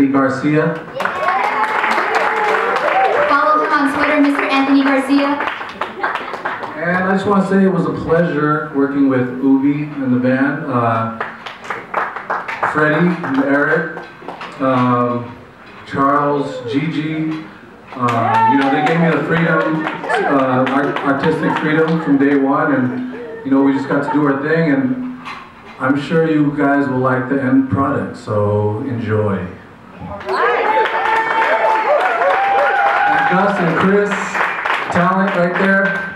Anthony Garcia. Follow him on Twitter, Mr. Anthony Garcia. And I just want to say it was a pleasure working with Ubi and the band. Uh, Freddie and Eric, um, Charles, Gigi. Uh, you know, they gave me the freedom, uh, artistic freedom from day one, and you know, we just got to do our thing. And I'm sure you guys will like the end product, so enjoy. Gus and Chris, talent right there.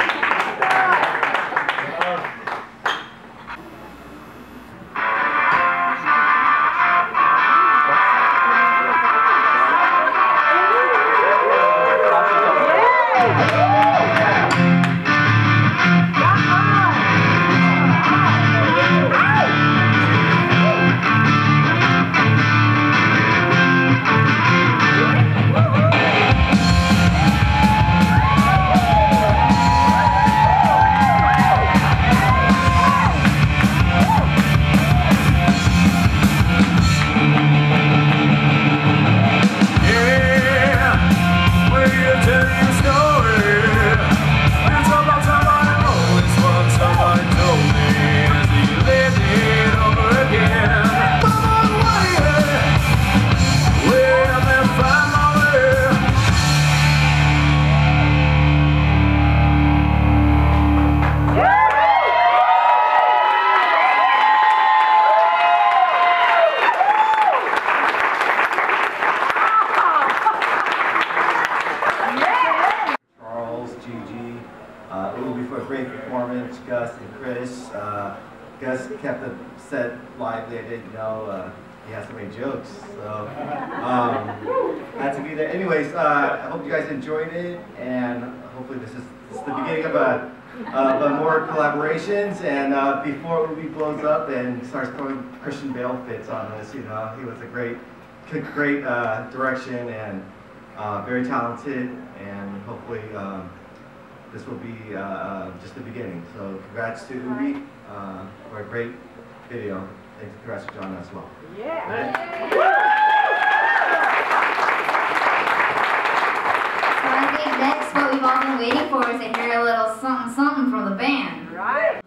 Gus kept the set lively. I didn't know uh, he has so many jokes, so um, had to be there. Anyways, uh, I hope you guys enjoyed it, and hopefully this is, this is the beginning of a of a more collaborations. And uh, before Ubi blows up and starts throwing Christian Bale fits on us, you know, he was a great, great uh, direction and uh, very talented, and hopefully um, this will be uh, uh, just the beginning. So congrats to Ubi uh, for a great video. And congrats to John as well. Yeah. So I think next what we've all been waiting for is to hear a little something something from the band. Right.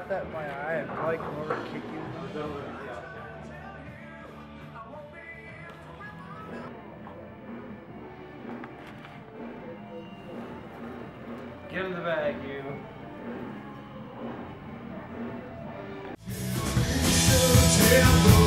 I'd probably come over and kick you in the nose. Get in the bag, you. Alright,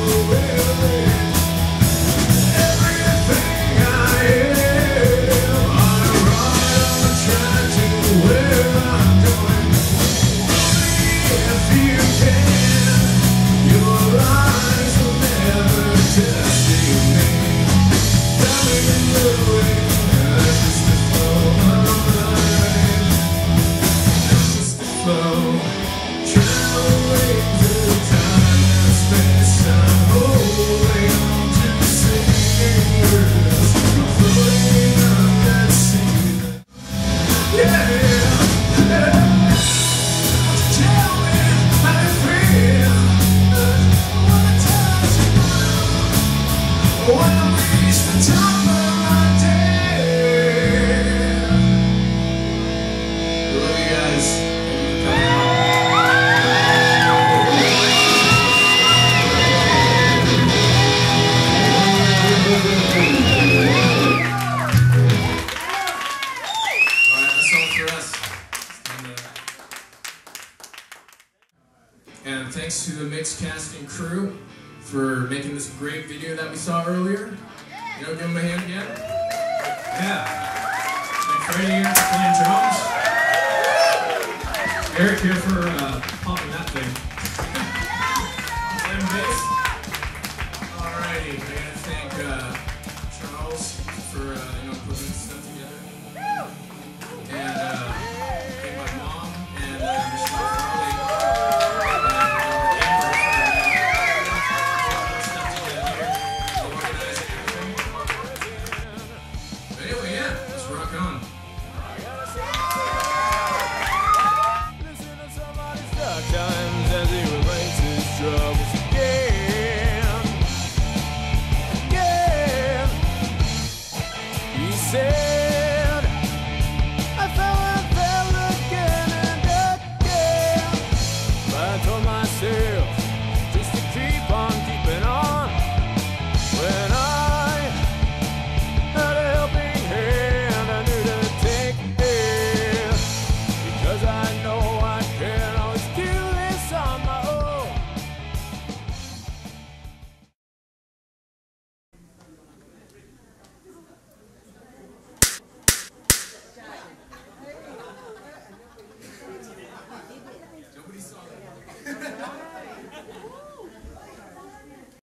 And thanks to the Mix Casting crew for making this great video that we saw earlier. You know, give them a hand again. Yeah. And Freddie here for playing drums. Eric here for uh, popping that thing.